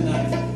tonight.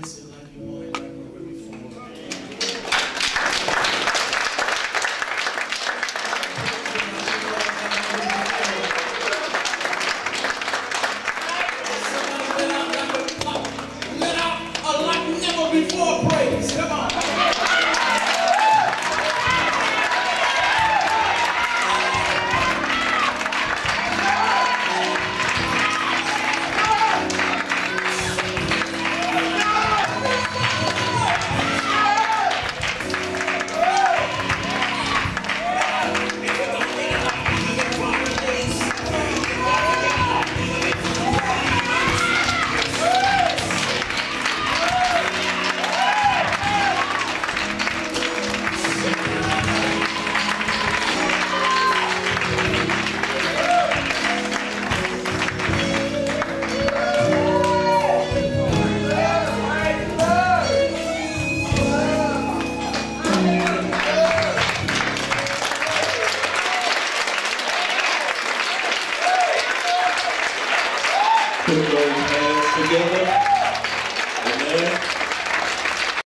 bless you like you want.